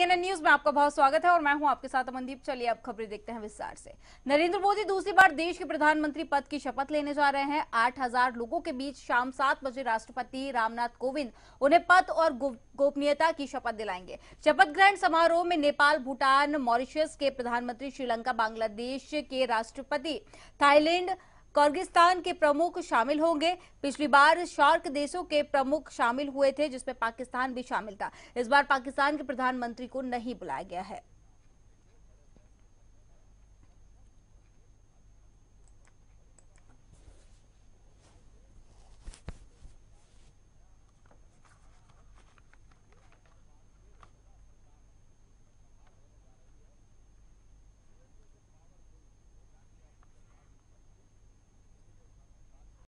DNN news में आपका बहुत स्वागत है और मैं हूँ आपके साथ अमनदीप। चलिए अब खबरें देखते हैं विस्तार से। नरेंद्र मोदी दूसरी बार देश के प्रधानमंत्री पद की शपथ लेने जा रहे हैं। 8000 लोगों के बीच शाम सात बजे राष्ट्रपति रामनाथ कोविंद उन्हें पद और गोपनीयता की शपथ दिलाएँगे। शपथ ग्रहण समारोह में नेपाल, भूटान, मॉरिशस के प्रधानमंत्री श्रीलंका, बांग्लादेश के राष्ट्रपति, थाईलैंड कर्गिस्तान के प्रमुख शामिल होंगे। पिछली बार शार्क देशों के प्रमुख शामिल हुए थे, जिसमें पाकिस्तान भी शामिल था। इस बार पाकिस्तान के प्रधानमंत्री को नहीं बुलाया गया है।